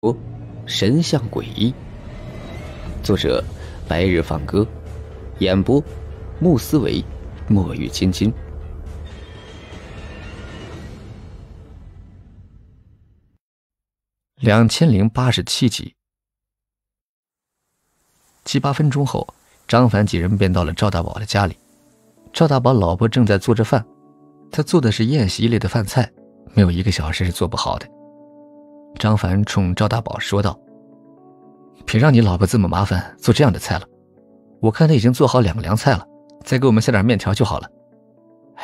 《神像诡异》，作者：白日放歌，演播：穆思维、墨雨青青。两千零八十七集，七八分钟后，张凡几人便到了赵大宝的家里。赵大宝老婆正在做着饭，他做的是宴席类的饭菜，没有一个小时是做不好的。张凡冲赵大宝说道：“别让你老婆这么麻烦做这样的菜了，我看他已经做好两个凉菜了，再给我们下点面条就好了。”“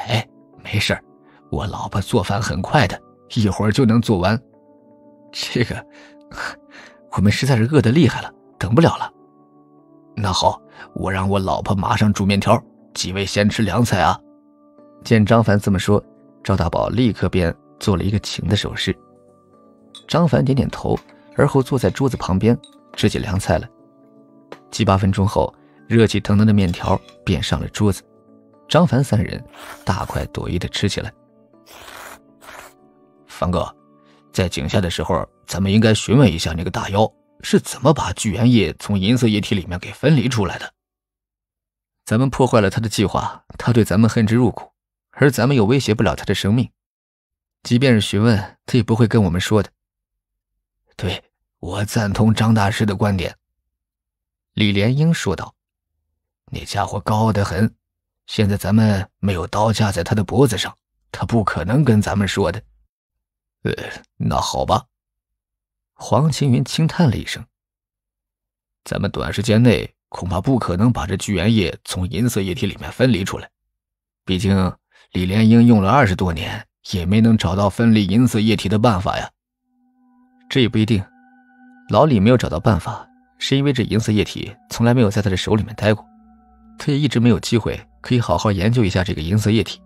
哎，没事我老婆做饭很快的，一会儿就能做完。”“这个，我们实在是饿得厉害了，等不了了。”“那好，我让我老婆马上煮面条，几位先吃凉菜啊。”见张凡这么说，赵大宝立刻便做了一个请的手势。张凡点点头，而后坐在桌子旁边吃起凉菜来。七八分钟后，热气腾腾的面条便上了桌子，张凡三人大快朵颐的吃起来。凡哥，在井下的时候，咱们应该询问一下那个大妖是怎么把聚元液从银色液体里面给分离出来的。咱们破坏了他的计划，他对咱们恨之入骨，而咱们又威胁不了他的生命，即便是询问，他也不会跟我们说的。对，我赞同张大师的观点。”李莲英说道，“那家伙高傲得很，现在咱们没有刀架在他的脖子上，他不可能跟咱们说的。”呃，那好吧。”黄青云轻叹了一声，“咱们短时间内恐怕不可能把这聚元液从银色液体里面分离出来，毕竟李莲英用了二十多年，也没能找到分离银色液体的办法呀。”这也不一定，老李没有找到办法，是因为这银色液体从来没有在他的手里面待过，他也一直没有机会可以好好研究一下这个银色液体。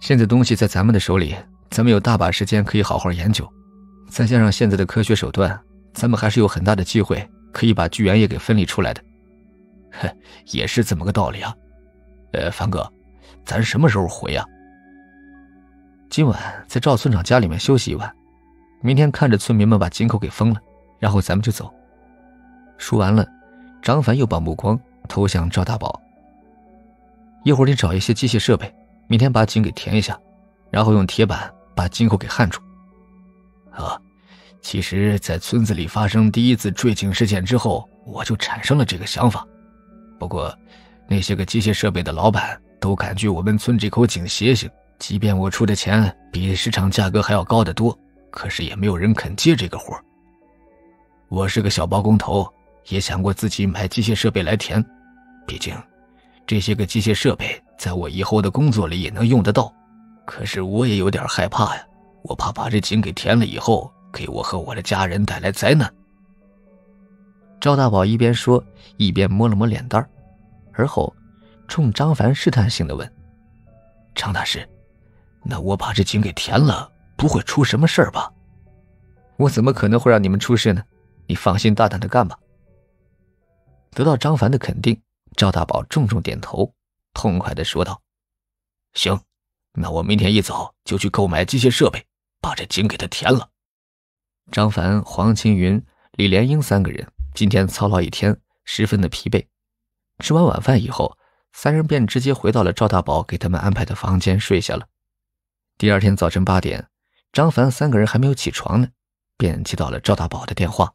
现在东西在咱们的手里，咱们有大把时间可以好好研究，再加上现在的科学手段，咱们还是有很大的机会可以把聚源液给分离出来的。哼，也是这么个道理啊。呃，凡哥，咱什么时候回呀？今晚在赵村长家里面休息一晚。明天看着村民们把井口给封了，然后咱们就走。说完了，张凡又把目光投向赵大宝。一会儿你找一些机械设备，明天把井给填一下，然后用铁板把井口给焊住。啊，其实，在村子里发生第一次坠井事件之后，我就产生了这个想法。不过，那些个机械设备的老板都感觉我们村这口井邪性，即便我出的钱比市场价格还要高得多。可是也没有人肯接这个活我是个小包工头，也想过自己买机械设备来填，毕竟这些个机械设备在我以后的工作里也能用得到。可是我也有点害怕呀，我怕把这井给填了以后，给我和我的家人带来灾难。赵大宝一边说，一边摸了摸脸蛋而后冲张凡试探性的问：“张大师，那我把这井给填了？”不会出什么事儿吧？我怎么可能会让你们出事呢？你放心大胆的干吧。得到张凡的肯定，赵大宝重重点头，痛快的说道：“行，那我明天一早就去购买机械设备，把这井给他填了。”张凡、黄青云、李莲英三个人今天操劳一天，十分的疲惫。吃完晚饭以后，三人便直接回到了赵大宝给他们安排的房间睡下了。第二天早晨八点。张凡三个人还没有起床呢，便接到了赵大宝的电话。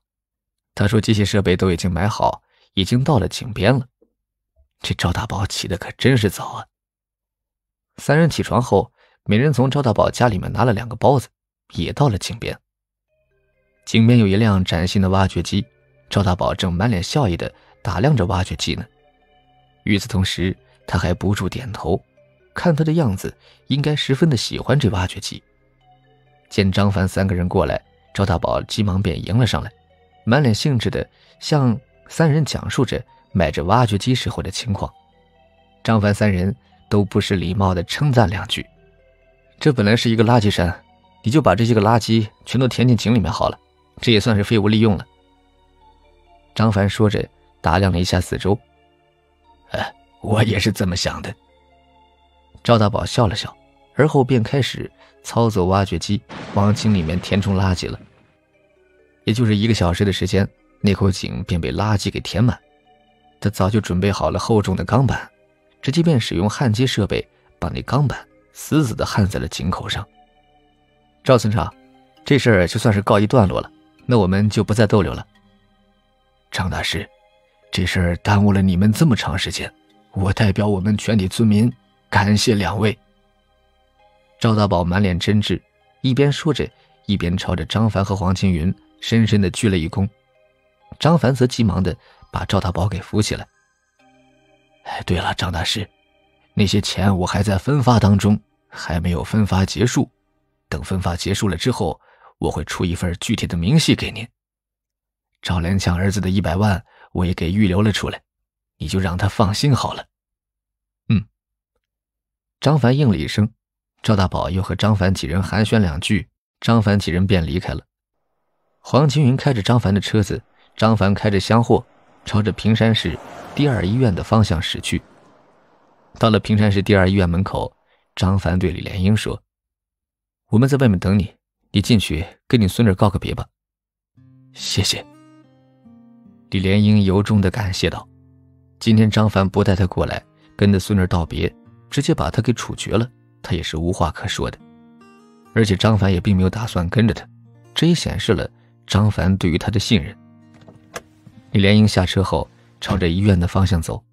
他说机械设备都已经买好，已经到了井边了。这赵大宝起的可真是早啊！三人起床后，每人从赵大宝家里面拿了两个包子，也到了井边。井边有一辆崭新的挖掘机，赵大宝正满脸笑意的打量着挖掘机呢。与此同时，他还不住点头，看他的样子，应该十分的喜欢这挖掘机。见张凡三个人过来，赵大宝急忙便迎了上来，满脸兴致的向三人讲述着买这挖掘机时候的情况。张凡三人都不失礼貌的称赞两句：“这本来是一个垃圾山，你就把这些个垃圾全都填进井里面好了，这也算是废物利用了。”张凡说着，打量了一下四周：“哎，我也是这么想的。”赵大宝笑了笑，而后便开始。操作挖掘机往井里面填充垃圾了。也就是一个小时的时间，那口井便被垃圾给填满。他早就准备好了厚重的钢板，直接便使用焊接设备把那钢板死死地焊在了井口上。赵村长，这事儿就算是告一段落了，那我们就不再逗留了。张大师，这事儿耽误了你们这么长时间，我代表我们全体村民感谢两位。赵大宝满脸真挚，一边说着，一边朝着张凡和黄青云深深的鞠了一躬。张凡则急忙的。把赵大宝给扶起来。哎，对了，张大师，那些钱我还在分发当中，还没有分发结束。等分发结束了之后，我会出一份具体的明细给您。赵连强儿子的一百万，我也给预留了出来，你就让他放心好了。嗯。张凡应了一声，赵大宝又和张凡几人寒暄两句，张凡几人便离开了。黄青云开着张凡的车子，张凡开着厢货。朝着平山市第二医院的方向驶去。到了平山市第二医院门口，张凡对李莲英说：“我们在外面等你，你进去跟你孙女告个别吧。”谢谢。李莲英由衷的感谢道：“今天张凡不带他过来跟他孙女道别，直接把他给处决了，他也是无话可说的。而且张凡也并没有打算跟着他，这也显示了张凡对于他的信任。”李莲英下车后，朝着医院的方向走。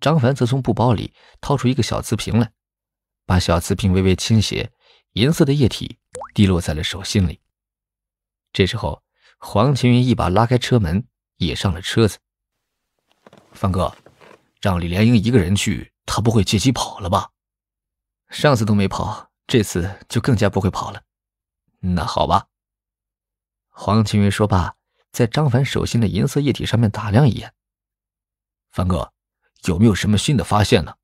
张凡则从布包里掏出一个小瓷瓶来，把小瓷瓶微微倾斜，银色的液体滴落在了手心里。这时候，黄晴云一把拉开车门，也上了车子。范哥，让李莲英一个人去，她不会借机跑了吧？上次都没跑，这次就更加不会跑了。那好吧。黄青云说罢。在张凡手心的银色液体上面打量一眼，凡哥，有没有什么新的发现呢？